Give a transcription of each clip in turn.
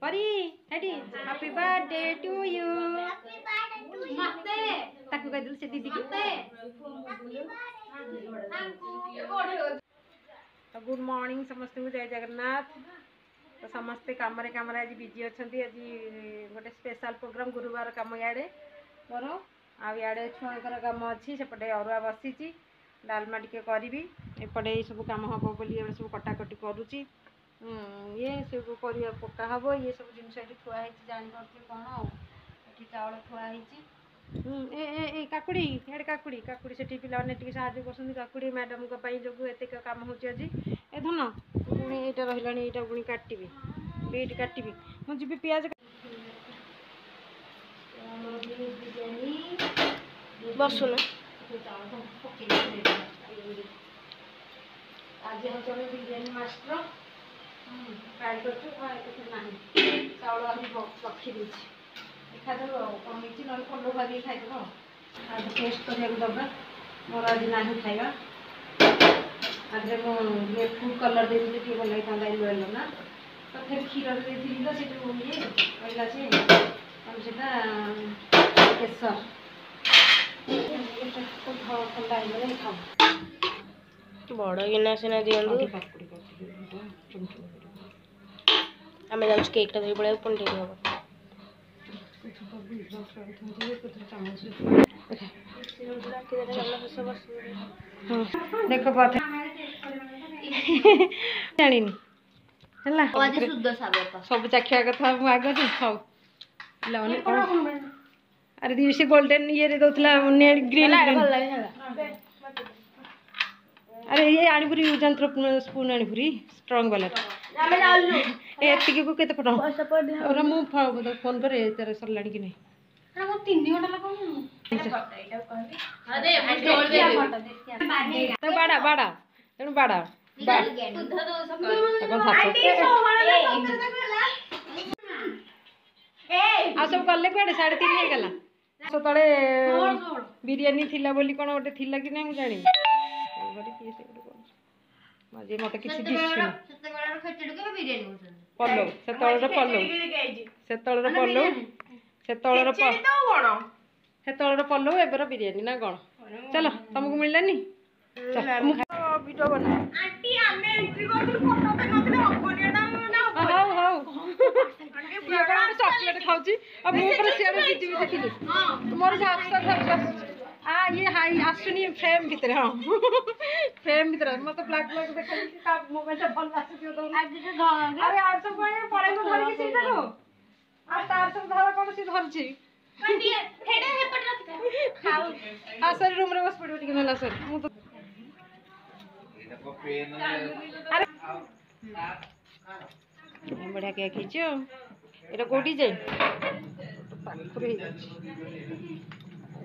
Pari ready happy birthday to you ताकू का दिल से दीदी की तो गुड मॉर्निंग समस्त को जय जगन्नाथ तो समस्ते कम कम आज बिजी अच्छा आज गोटे स्पेशल प्रोग्राम गुरुवार कम इे मोर आड़े छुआर कम अच्छी सेपटे अरुआ बसी डालमा टी करी एपटे ये सब कम हम बोली सब कटाकटी करुच्ची ଇଏ ସବୁ ପରିବା ପକା ହେବ ଇଏ ସବୁ ଜିନିଷ ଏଠି ଥୁଆ ହେଇଛି ଜାଣିପାରୁଥିଲି କ'ଣ ଆଉ ଏଠି ଚାଉଳ ଥୁଆ ହେଇଛି ଏ ଏ କାକୁଡ଼ି ହେଡ଼୍ କାକୁଡ଼ି କାକୁଡ଼ି ସେଠି ପିଲାମାନେ ଟିକେ ସାହାଯ୍ୟ କରୁଛନ୍ତି କାକୁଡ଼ି ମ୍ୟାଡ଼ାମ୍ଙ୍କ ପାଇଁ ଯୋଗୁଁ ଏତେ କାମ ହେଉଛି ଆଜି ଏ ଧନ ପୁଣି ଏଇଟା ରହିଲାଣି ଏଇଟା ପୁଣି କାଟିବି ବିଟ୍ କାଟିବି ମୁଁ ଯିବି ପିଆଜ ବସୁନ ଆଜି ହେଉଛି ଆମେ ବିରିୟାନୀ ମାଷ୍ଟର ପ୍ରାଇଭେଟ୍ରୁ ଏତେ ନାହିଁ ଚାଉଳ ଆଣି ରଖିଦେଇଛି ଖାଇଦେବୁ ଆଉ କ'ଣ ହେଇଛି ନହେଲେ ପଲଉ ଭାବିକି ଖାଇଦେବୁ ଆଉ ଆଜି ଟେଷ୍ଟ କରିବାକୁ ଦେବା ମୋର ଆଜି ନାହିଁ ଖାଇବା ଆଗରେ ମୁଁ ଇଏ ଫୁଡ଼୍ କଲର୍ ଦେଇଥିଲି ଟିକେ ଭଲ ହେଇଥାନ୍ତା ୟେଲୋ ୟେଲୋ ନା ତଥାପି କ୍ଷୀରରେ ଦେଇଥିଲି ତ ସେଠୁ ଇଏ କହିଲା ଯେ ଆମେ ସେଟା କେଶର ଥଣ୍ଡା ହେଇଗଲେ ଖାଉ ବଡ଼ ଗିନା ସିନା ଦିଅନ୍ତୁ आम जाऊँ केक बढ़िया पुणे हम देख पाते जानी सब चाखा कथा आगे अरे दीदी गोल्डेन ये दौला ग्रीन अरे ये आणीपुरी यजंत्र स्पून आणीपुरी स्ट्रंग वाला ए एतिकी को केते पटाओ और मु फोन पर अच्छा। तेरे सरलाणी कि नहीं अरे मो घंटा लगा एटा कहते अरे मो दे तो बाड़ा बाड़ा तेनु बाड़ा दूध दो तो सब कौन था ए आ सब करले कोडे 3.5 हे गला सो तळे बिर्याणी थिला बोली कोन ओटे थिला कि नाही मु जानी বাড়ি গিয়েছে এরকম মাঝে মতো କିଛି ଦିଶୁନି ପଲଉ ସେତେବେଳର ପଲଉ ସେତେବେଳର ପଲଉ ସେତେବେଳର ସେତେବେଳର ପଲଉ ଏବେର ବିରିୟାନୀ ନା କ'ଣ ଚାଲ ତମକୁ ମିଳିଲାନି ହଉ ହଉ ଚକଲେଟ୍ ଖାଉଛି ଆଉ ମୁଁ ପୁରା ସିଆଡ଼େ ବିଜି ବିଜି ଥିଲି ମୋର आ ये हाँ आसुनी फ्रेम भितर हम फ्रेम भितर मत ब्लैक ब्लैक देखा ता मोबाइल टा भल आसुथियो तो आज के घर अरे आर सब कोई पढ़े को धर के सीधा रो आ तार सब धर कोन सी धर छी कंडी हेडे हेपट रख खाओ हां सर रूम रे बस पड़ो ठीक नला सर मु तो अरे बढ़िया क्या खींचो এটা কোটি যাই তারপরে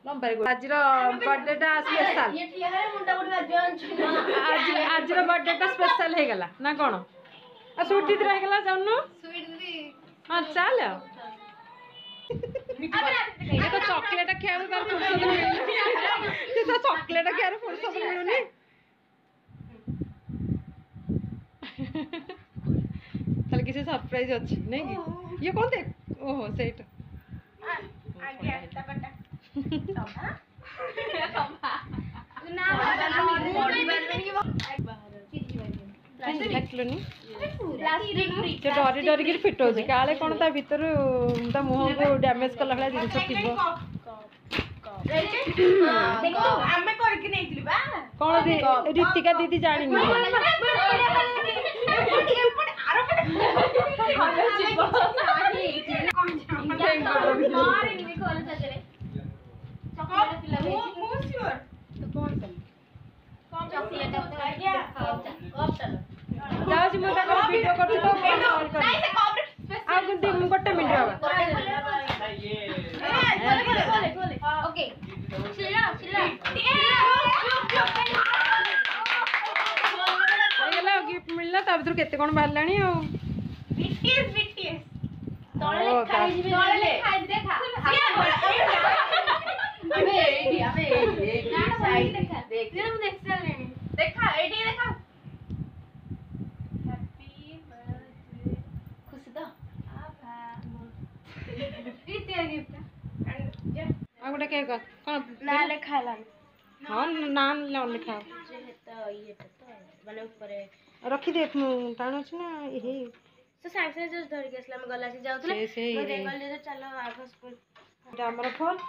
ଆଜିର ବର୍ଥଡେଟା ସ୍ପେଶାଲ ଆଜିର ବର୍ଥଡେଟା ସ୍ପେଶାଲ ହେଇଗଲା ନା କ'ଣ ଆଉ ସୁଇଟ୍ ଦିଦିର ହେଇଗଲା ଯାଉନୁ ହଁ ଚାଲ ତ ଚକୋଲେଟ୍ ଖିଆରୁ ତାର ଫୁର୍ସତ ମିଳୁନି ତ ଚକୋଲେଟ୍ ଖିଆରୁ ଫୁର୍ସତ ମିଳୁନି ତାହେଲେ କିଛି ସରପ୍ରାଇଜ ଅଛି ନାଇଁ କି ଇଏ କ'ଣ ଦେଖ ଓହୋ ସେଇଟା ଡରି ଡରିକି ଫିଟଉଛି କାଳେ କ'ଣ ତା ଭିତରୁ ତା ମୁହଁକୁ ଡ୍ୟାମେଜ୍ କଲା ଭଳିଆ ଜିନିଷ ଥିବ କ'ଣ ରୀତିକା ଦିଦି ଜାଣିନି କଣ ଯାଉଛି ମୁଁ ତାକୁ ଭିଡିଓ କରୁଛି ତୋ ଫୋନ୍ ଅନ୍ କର ଆଉ କିନ୍ତୁ ମୁଁ ଗୋଟେ ମିନିଟ୍ ବାବା ଓକେ ଶିଲା ଶିଲା ହେଇଗଲା ଆଉ ଗିଫ୍ଟ ମିଳିଲା ତା ଭିତରୁ କେତେ କ'ଣ ବାହାରିଲାଣି ଆଉ ବିଟିଏସ୍ ବିଟିଏସ୍ ତଳେ ଲେଖା ହେଇଯିବ ତଳେ ଲେଖା ହେଇଯିବ ଦେଖା ଆମେ ଏଇଠି ଆମେ ଏଇଠି ଏଇଠି ସାଇଡ୍ ଦେଖା ଦେଖ ମୁଁ ଦେଖି ସାରିଲିଣି ଦେଖା ଏଇଠି ଦେଖା ହ୍ୟାପି बर्थडे ଖୁସି ତ ଆଭା ଦିତିଆ ଗିଫ୍ଟ ଆଉ ଗୋଟେ କେକ୍ କ'ଣ ନା ଲେଖା ହେଲାନି ହଁ ନା ଲେଖା ଯେହେତୁ ଇଏଟା ତ ମାନେ ଉପରେ ରଖିଦେ ଟାଣ ଅଛି ନା ହେଇ ସେ ସାଙ୍ଗେ ସାଙ୍ଗେ ଜଷ୍ଟ ଧରିକି ଆସିଲା ଆମେ ଗଲା ସେ ଯାଉଥିଲେ ମୁଁ ଦେଇ ଗଲି ଚାଲ ଆଗ ସ୍କୁଲ ଏଇଟା ଆମର ଫୋନ୍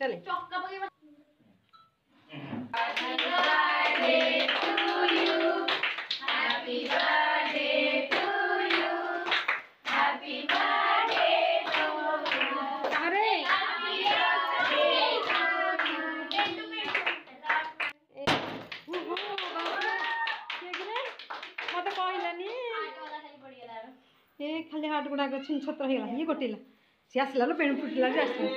চলে Happy birthday to you. Happy birthday. Part ଗୁଡ଼ାକ ଛିନ ଛତ୍ର ହେଇଗଲା ଇଏ ଗୋଟିଲା ସିଏ ଆସିଲା ଲୋ ପେଣୁ ଫୁଟିଲା ଯେ ଆସିଲା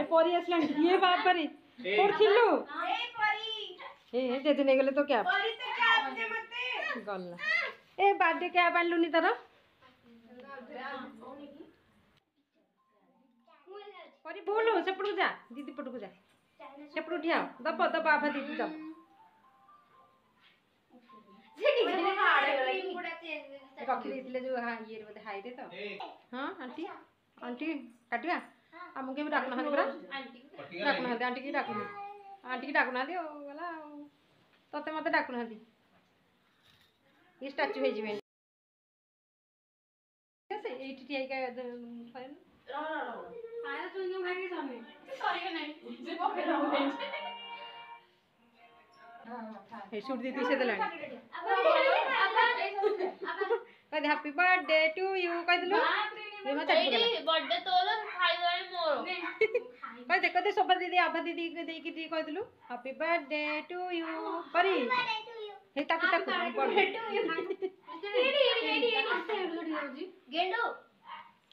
ଏ ପରି ଆସିଲାଣି ଇଏ ବାପାରେ କୋଉଠି ଥିଲୁ ଏ ଜେଜେ ନେଇଗଲେ ତୋ କ୍ୟାବ୍ ଗଲା ଏ ବାର୍ଥଡେ କ୍ୟାବ୍ ଆଣିଲୁନି ତାର ପରି ଭୁଲୁ ସେପଟକୁ ଯା ଦିଦି ପଟକୁ ଯା ସେପଟକୁ ଠିଆ ଦବ ଦବ ଆଭା ଦିଦି ଦବ ରଖିଦେଇଥିଲେ ଯୋଉ ଇଏରେ ବୋଧେ ହାଇରେ ତ ହଁ ଆଣ୍ଟି ଆଣ୍ଟି କାଟିବା ଆମକୁ କେବେ ଡାକୁନାହାନ୍ତି ପରା ଡାକୁନାହାନ୍ତି ଆଣ୍ଟିକି ଡାକୁନାହାନ୍ତି ଆଣ୍ଟିକି ଡାକୁନାହାନ୍ତି ଆଉ ଗଲା ଆଉ ତତେ ମୋତେ ଡାକୁନାହାନ୍ତି ଇଏ ଷ୍ଟାଚୁ ହେଇଯିବେନି ଏଇଠି ଠିଆ ହେଇକା ସରିଗଲାଣି शूट दी तुझे चलानी कहते हैप्पी बर्थडे टू यू कह दलु ये मत चली बर्थडे तोर खाई जाए मोर कह दे कहते शोभा दीदी आभा दीदी के दे के दी कह दलु happy birthday to you Pari हे ताकू ताकू बर्थडे टू यू एडी एडी एडी गेंडो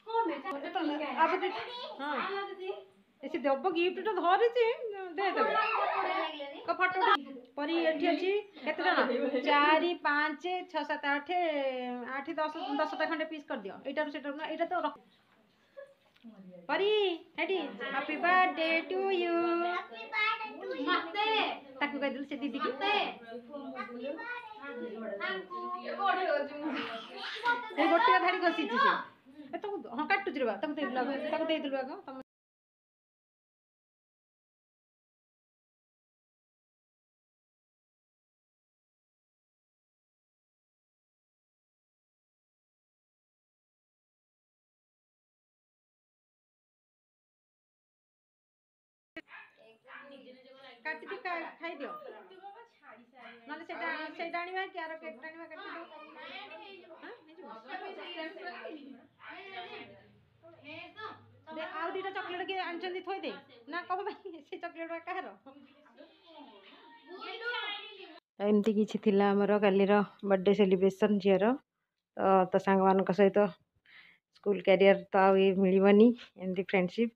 कौन है अब हां ସେ ଦେବ ଗିଫ୍ଟଟା ଧରିଛି ଦେଇଦେବ ଫଟୋ ପରି ଏଠି ଅଛି କେତେ ଜଣ ଚାରି ପାଞ୍ଚ ଛଅ ସାତ ଆଠ ଆଠ ଦଶ ଦଶଟା ଖଣ୍ଡେ ପିସ୍ କରିଦିଅ ଏଇଟାରୁ ସେଇଟାରୁ ନା ଏଇଟା ତ ରଖ ପରି ହେଟି ହାପି ଡେ ଟୁ ୟୁ ତାକୁ କହିଦେଲୁ ସେ ଦିଦି ଗୋଟିଏ ଧାଡ଼ି ଘଷିଛି ସେ ତାକୁ ହଁ କାଟୁଛି ବା ତାକୁ ଦେଇଦେଲୁ ତାକୁ ଦେଇଦେଲୁ ଆଗ ତମେ काट के खाई दियो ना से से डाणी भा क्यारो केक डाणी भा काट दो हां आउ दीटा चॉकलेट के आंचन दी थोई दे ना कब भाई चॉकलेट का कहरो एमती किसी थी आमर कालीर बर्थडे सेलिब्रेसन झीर तो तो सांग सहित स्कूल क्यारिययर तो आई मिलवनी एमती फ्रेंडसीप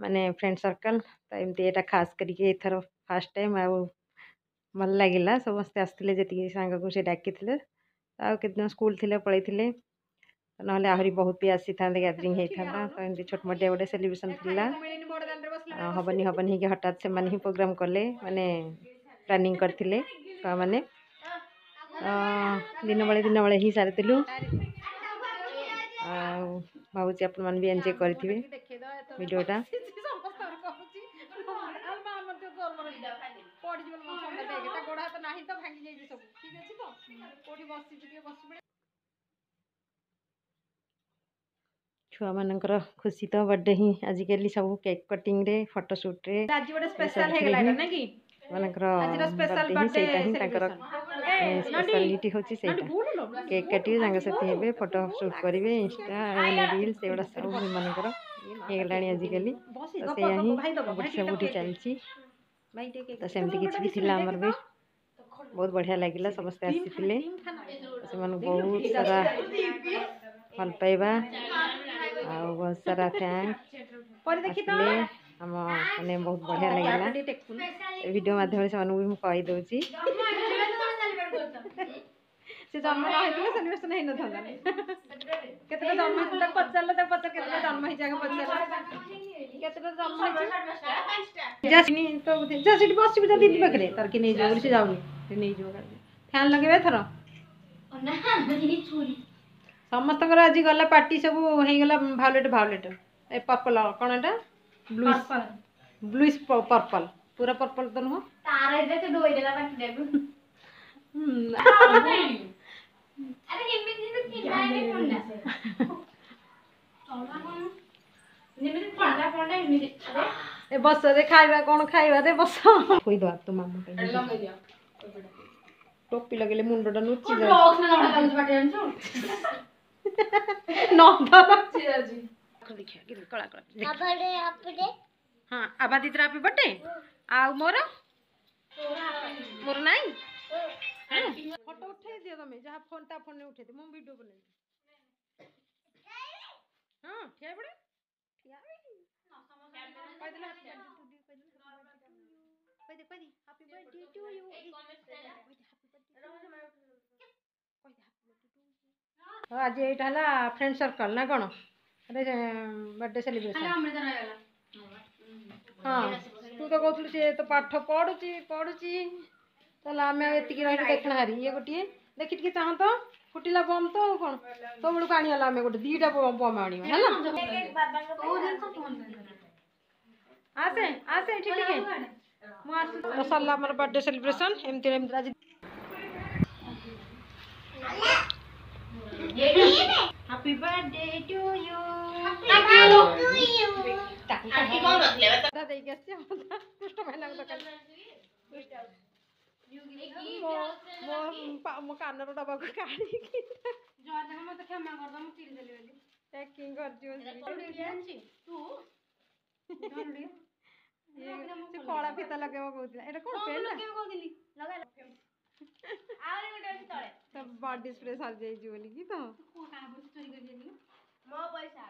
मानने फ्रेंड सर्कल तो एमती खास करके थरो फास्ट टाइम आ भल लगे समस्ते आसते जी सांग को सी डाक आत स्कूल थे पलि ना आहरी बहुत भी आसी था गैदरी होता तो एमती छोटमोटिया गोटे सेलिब्रेसन थी हबनी हबनी हो हटात से मैंने प्रोग्राम कले मैंने प्लानिंग करते छुआ मैंने दिन बेले दिन बेले ही सारी भावी आप एंजय करेंगे भिडटा बाहर तो भागी जाए सब ठीक अच्छे तो कौटी बस बस छुआ मान खुशी तो बर्थडे ही आजिकल सब केक कटिंग रे फोटो शूट रे आज बड़े स्पेशल हे गला ना कि मानकर आज स्पेशल बर्थडे से तांकर स्पेशलिटी होची से केक कटी जांग सती हेबे फोटो शूट करिवे इंस्टा आ रील से बड़ा सब मानकर हे गलाणी आजिकल बस से यही भाई दबो भाई से उठी चलची भाई टेक तो सेम दिखि छिला हमर बे ବହୁତ ବଢ଼ିଆ ଲାଗିଲା ସମସ୍ତେ ଆସିଥିଲେ ସେମାନଙ୍କୁ ବହୁତ ସାରା ଭଲ ପାଇବା ଆଉ ବହୁତ ସାରା ଥ୍ୟାଙ୍କ ଆସିଲେ ଆମ ମାନେ ବହୁତ ବଢ଼ିଆ ଲାଗିଲା ଭିଡ଼ିଓ ମାଧ୍ୟମରେ ସେମାନଙ୍କୁ ବି ମୁଁ କହିଦେଉଛି से जन्म होइतले सनिवेशन हेन थाले केतना जन्म तक पचला तक पच केतना जन्म हि जागा पचला केतना जन्म हि जासनी तो जासिट बसिबो जदी दिदी पकरे तर कि नै जोर से जाऊ रे नै जोर फैन लगेबे थरो ना जिनी छोरी समस्त आज गला पार्टी सब होगा भाउलेट भाउलेट ए पर्पल कौन एटा ब्लू ब्लू पर्पल पूरा पर्पल तो नुह तार ଏ ବସରେ ଖାଇବା କ'ଣ ଖାଇବା ଦେ ବସ ଖୋଇଦେବା ତୋ ମାମା ଟୋପି ଲଗେଇଲେ ମୁଣ୍ଡଟା ନୁଚି ଯାଉଛି ହଁ ଆବା ଦିଦିର ହାପି ବର୍ଥଡେ ଆଉ ମୋର ମୋର ନାଇଁ হ্যাঁ। ফটো উঠাই দিও তুমি যা ফোনটা ফোনে উঠাই দিও মু ভিডিও বনাই হ্যাঁ ঠিয়া পড়ে ঠিয়া হ্যাঁ, কইদিলা আজ এইটা হলা ফ্রেন্ড সার্কল না কোন বার্থডে সেলিব্রেশন হ্যাঁ, হ্যাঁ তুই তো কହୁଥିଲୁ সে তো পাঠ পড়ুছি পড়ুছি ତାହେଲେ ଆମେ ଏତିକି ରହିକି ଦେଖଣା ହାରି ଇଏ ଗୋଟିଏ ଦେଖିକି ଚାହଁ ତ ଫୁଟିଲା ବମ୍ ତ ଆଉ କ'ଣ ତୋ ବେଳକୁ ଆଣିଗଲା ଆମେ ଗୋଟେ ଦୁଇଟା ବମ୍ ଆଣିବା ହେଲା ଆସେ ଆସେ ଏଠି ଟିକେ ମୁଁ ଆସୁ ତ ସରିଲା ଆମର ବର୍ଥଡେ ସେଲିବ୍ରେସନ୍ ଏମିତି ଏମିତି ଆଜି Happy birthday to you. Happy birthday to you. ତାକୁ କଣ ଦେଇକି ଆସିଛି କୁଷ୍ଟ ମହିଳାଙ୍କ ଦୋକାନ ମୋ କାନର ଡବାକୁ କାଢିକି ମତେ କ୍ଷମା କରିଦ ମୁଁ ଚିରିଦେଲି ବୋଲି ପ୍ୟାକିଂ କରିଛି ତୁ ସେ କଳା ଫିତା ଲଗେଇବ କହୁଥିଲା ଏଇଟା କଣ ପେନ୍ କହୁଥିଲି ଆହୁରି ଗୋଟେ ଅଛି ତଳେ ତ ବଡି ସ୍ପ୍ରେ ସରିଯାଇଛି ବୋଲିକି ତ କାହା ପଇସା ଚୋରି କରିଦେଲି ମୋ ପଇସା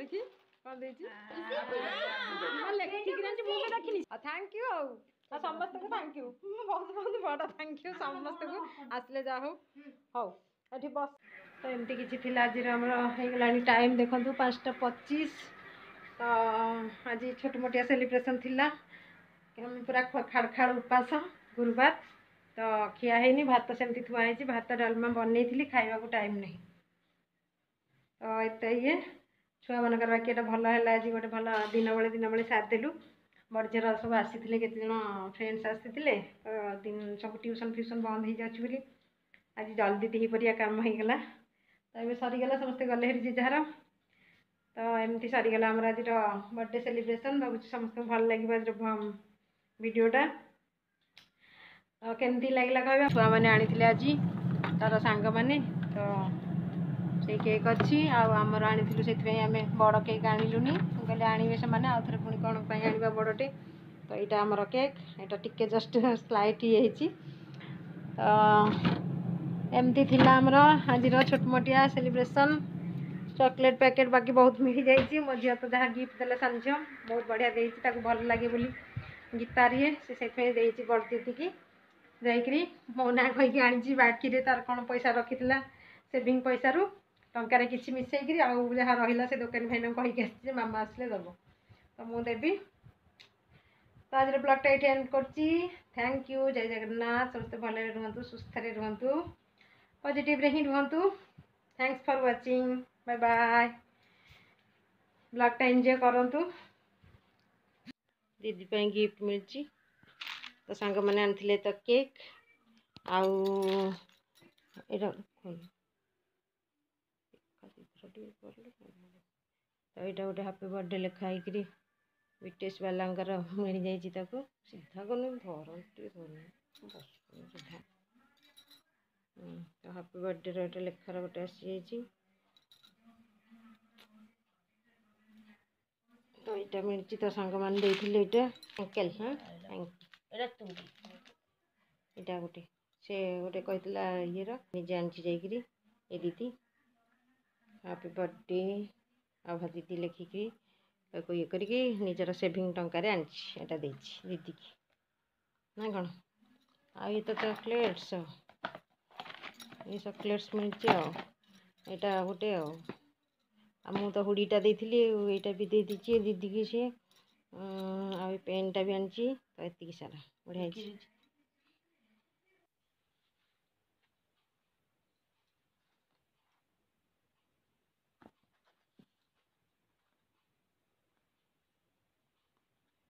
ଦେଖି କଣ ଦେଇଛି ଲେଖିକି ମୁଁ ଦେଖିନି ଥ୍ୟାଙ୍କ ୟୁ ଆଉ ସମସ୍ତଙ୍କୁ ଥ୍ୟାଙ୍କ ୟୁ ବହୁତ ବହୁତ ବଡ଼ ଥ୍ୟାଙ୍କ ୟୁ ସମସ୍ତଙ୍କୁ ଆସିଲେ ଯାହା ହଉ ହଉ ଏଠି ବସ୍ ତ ଏମିତି କିଛି ଥିଲା ଆଜିର ଆମର ହେଇଗଲାଣି ଟାଇମ୍ ଦେଖନ୍ତୁ ପାଞ୍ଚଟା ପଚିଶ ତ ଆଜି ଛୋଟ ମୋଟିଆ ସେଲିବ୍ରେସନ୍ ଥିଲା ଆମେ ପୁରା ଖାଡ଼ ଖାଡ଼ ଉପାସ ଗୁରୁବାର ତ ଖିଆ ହେଇନି ଭାତ ସେମିତି ଥୁଆ ହେଇଛି ଭାତ ଡାଲମା ବନେଇଥିଲି ଖାଇବାକୁ ଟାଇମ୍ ନାହିଁ ତ ଏତେ ଇଏ ଛୁଆମାନଙ୍କର ବାକି ଏଇଟା ଭଲ ହେଲା ଆଜି ଗୋଟେ ଭଲ ଦିନବେଳେ ଦିନବେଳେ ସାରିଦେଲୁ बड़जेर सब आसी कत फ्रेंड्स आसी सब ट्यूशन फ्यूशन बंद हो जा आज जल्दी दीपर काम हो गला तो ये सरीगला समस्ते गले हेरी जार तो एमती सरीगला आम आज बर्थडे सेलिब्रेसन भागुच समस्त भल लगे आज भिडटा तो कमी लगला कह छुआ मैंने आज तार सांग मैने तो से केक् अच्छी आमर आनी बड़ केक् आनलुनि कहे आने से आउ थे पुणी कौन पर ବଡ଼ ବଡ଼ଟେ ତ ଏଇଟା ଆମର କେକ୍ ଏଇଟା ଟିକେ ଜଷ୍ଟ ସ୍ଲାଇଟ୍ ହେଇଯାଇଛି ତ ଏମିତି ଥିଲା ଆମର ଆଜିର ଛୋଟମୋଟିଆ ସେଲିବ୍ରେସନ୍ ଚକୋଲେଟ୍ ପ୍ୟାକେଟ୍ ବାକି ବହୁତ ମିଳିଯାଇଛି ମୋ ଝିଅ ତ ଯାହା ଗିଫ୍ଟ ଦେଲେ ସାଞ୍ଜ ବହୁତ ବଢ଼ିଆ ଦେଇଛି ତାକୁ ଭଲ ଲାଗେ ବୋଲି ଗୀତାରିଏ ସେ ସେଥିପାଇଁ ଦେଇଛି ବଡ଼ ଦିଦିକି ଯାଇକିରି ମୋ ନାଁ କହିକି ଆଣିଛି ବାକିରେ ତାର କ'ଣ ପଇସା ରଖିଥିଲା ସେଭିଂ ପଇସାରୁ ଟଙ୍କାରେ କିଛି ମିଶାଇକିରି ଆଉ ଯାହା ରହିଲା ସେ ଦୋକାନୀ ଭାଇନାଙ୍କୁ କହିକି ଆସିଛି ଯେ ମାମା ଆସିଲେ ଦେବ ତ ମୁଁ ଦେବି तो आज ब्लगटा ये एंड कर थैंक यू जय जगन्नाथ समस्त भले रुहतु सुस्थे रुंतु पजिटिव हिं रुहतु thanks for watching bye bye ब्लगटा enjoy कर दीदीपाई गिफ्ट मिली तो सांग मैंने आनते तो केक् आउ ये गोटे हापी बर्थडे लिखाई ବିଟେସ୍ ବାଲାଙ୍କର ମିଳିଯାଇଛି ତାକୁ ସିଧା କନୁ ଧରନ୍ତି ଧରୁନି ସିଧା ତ ହାପି ବର୍ଥଡ଼େର ଗୋଟେ ଲେଖାର ଗୋଟେ ଆସିଯାଇଛି ତ ଏଇଟା ମିଳିଛି ତ ସାଙ୍ଗମାନେ ଦେଇଥିଲେ ଏଇଟା ଅଙ୍କଲ୍ ହଁ ଏଇଟା ୟୁ ଏଇଟା ଗୋଟେ ସେ ଗୋଟେ କହିଥିଲା ଇଏର ନିଜେ ଆଣିଛି ଯାଇକିରି ଏ ଦିଦି ହାପି ବର୍ଥଡ଼େ ଆଭା ଦିଦି ଲେଖିକିରି ତାକୁ ଇଏ କରିକି ନିଜର ସେଭିଂ ଟଙ୍କାରେ ଆଣିଛି ଏଇଟା ଦେଇଛି ଦିଦିକି ନା କ'ଣ ଆଉ ଇଏ ତ ଚକୋଲେଟ୍ସ ଏଇ ଚକୋଲେଟ୍ସ ମିଳୁଛି ଆଉ ଏଇଟା ଗୋଟେ ଆଉ ଆଉ ମୁଁ ତ ହୁଡ଼ିଟା ଦେଇଥିଲି ଆଉ ଏଇଟା ବି ଦେଇ ଦେଇଛି ଦିଦିକି ସିଏ ଆଉ ଏ ପେନ୍ଟା ବି ଆଣିଛି ତ ଏତିକି ସାରା ବଢ଼ିଆ ହେଇଛି